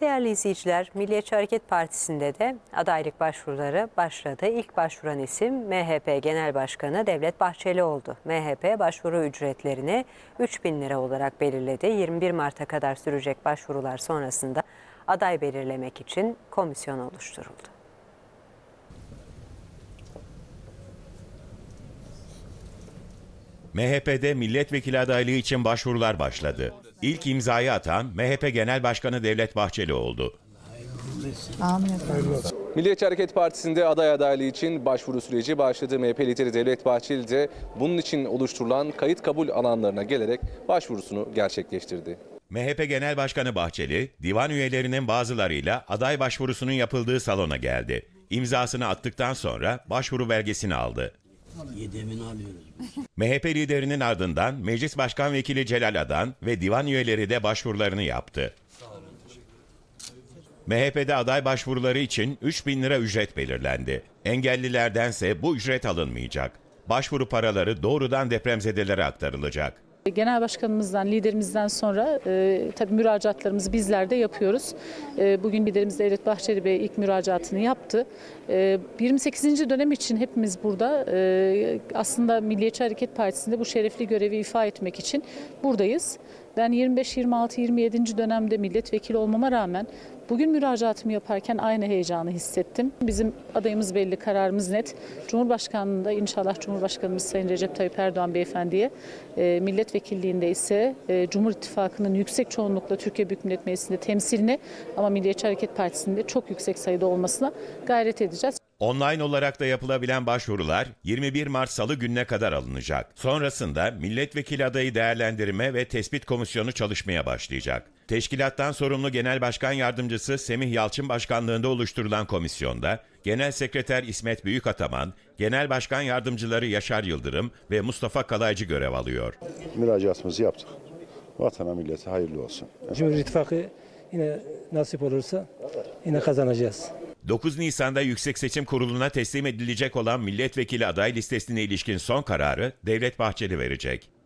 Değerli izleyiciler, Milliyetçi Hareket Partisi'nde de adaylık başvuruları başladı. İlk başvuran isim MHP Genel Başkanı Devlet Bahçeli oldu. MHP başvuru ücretlerini 3 bin lira olarak belirledi. 21 Mart'a kadar sürecek başvurular sonrasında aday belirlemek için komisyon oluşturuldu. MHP'de milletvekili adaylığı için başvurular başladı. İlk imzayı atan MHP Genel Başkanı Devlet Bahçeli oldu. Amin efendim. Milliyetçi Hareket Partisi'nde aday adaylığı için başvuru süreci başladı. MHP lideri Devlet Bahçeli de bunun için oluşturulan kayıt kabul alanlarına gelerek başvurusunu gerçekleştirdi. MHP Genel Başkanı Bahçeli, divan üyelerinin bazılarıyla aday başvurusunun yapıldığı salona geldi. İmzasını attıktan sonra başvuru belgesini aldı. Yedemini alıyoruz. MHP liderinin ardından Meclis Başkan Vekili Celal Adan ve divan üyeleri de başvurularını yaptı. MHP'de aday başvuruları için 3 bin lira ücret belirlendi. Engellilerdense bu ücret alınmayacak. Başvuru paraları doğrudan depremzedelere aktarılacak. Genel başkanımızdan, liderimizden sonra e, tabii müracaatlarımızı bizler de yapıyoruz. E, bugün liderimiz Devlet Bahçeli Bey ilk müracaatını yaptı. E, 28. dönem için hepimiz burada e, aslında Milliyetçi Hareket Partisi'nde bu şerefli görevi ifa etmek için buradayız. Ben 25, 26, 27. dönemde milletvekili olmama rağmen bugün müracaatımı yaparken aynı heyecanı hissettim. Bizim adayımız belli, kararımız net. Cumhurbaşkanlığında inşallah Cumhurbaşkanımız Sayın Recep Tayyip Erdoğan Beyefendi'ye, e, milletvekilliğinde ise e, Cumhur İttifakı'nın yüksek çoğunlukla Türkiye Büyük Millet Meclisi'nde temsiline ama Milliyetçi Hareket Partisi'nde çok yüksek sayıda olmasına gayret edeceğiz. Online olarak da yapılabilen başvurular 21 Mart Salı gününe kadar alınacak. Sonrasında milletvekili adayı değerlendirme ve tespit komisyonu çalışmaya başlayacak. Teşkilattan sorumlu Genel Başkan Yardımcısı Semih Yalçın başkanlığında oluşturulan komisyonda Genel Sekreter İsmet Büyükataman, Genel Başkan Yardımcıları Yaşar Yıldırım ve Mustafa Kalaycı görev alıyor. müracaatımızı yaptık. Vatana millete hayırlı olsun. Cumhur İttifakı yine nasip olursa yine kazanacağız. 9 Nisan'da Yüksek Seçim Kurulu'na teslim edilecek olan milletvekili aday listesine ilişkin son kararı Devlet Bahçeli verecek.